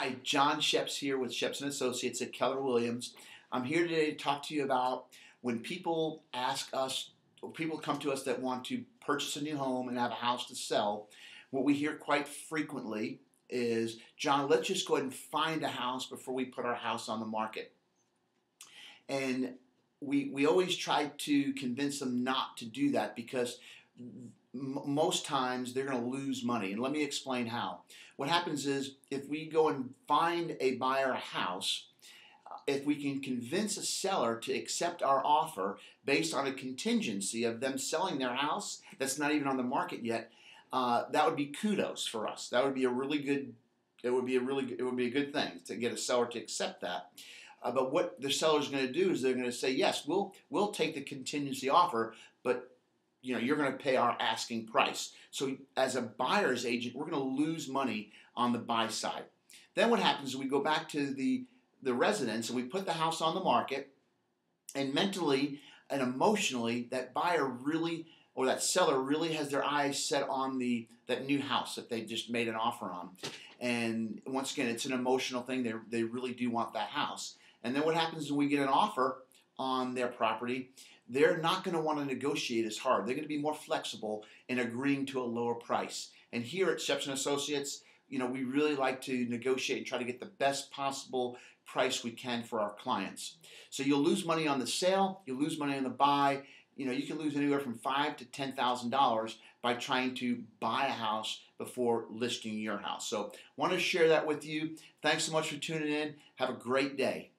Hi, John Schepps here with Schepps and Associates at Keller Williams. I'm here today to talk to you about when people ask us, or people come to us that want to purchase a new home and have a house to sell. What we hear quite frequently is, John, let's just go ahead and find a house before we put our house on the market. And we, we always try to convince them not to do that because most times they're going to lose money. And let me explain how. What happens is if we go and find a buyer a house, uh, if we can convince a seller to accept our offer based on a contingency of them selling their house that's not even on the market yet, uh, that would be kudos for us. That would be a really good. It would be a really. It would be a good thing to get a seller to accept that. Uh, but what the seller's going to do is they're going to say, yes, we'll we'll take the contingency offer, but you know, you're going to pay our asking price. So as a buyer's agent, we're going to lose money on the buy side. Then what happens is we go back to the the residence and we put the house on the market, and mentally and emotionally, that buyer really or that seller really has their eyes set on the that new house that they just made an offer on. And once again, it's an emotional thing. They, they really do want that house. And then what happens when we get an offer on their property? they're not going to want to negotiate as hard. They're going to be more flexible in agreeing to a lower price. And here at Schepps and Associates, you know, we really like to negotiate and try to get the best possible price we can for our clients. So you'll lose money on the sale, you'll lose money on the buy. You know, you can lose anywhere from five to ten thousand dollars by trying to buy a house before listing your house. So, want to share that with you. Thanks so much for tuning in. Have a great day.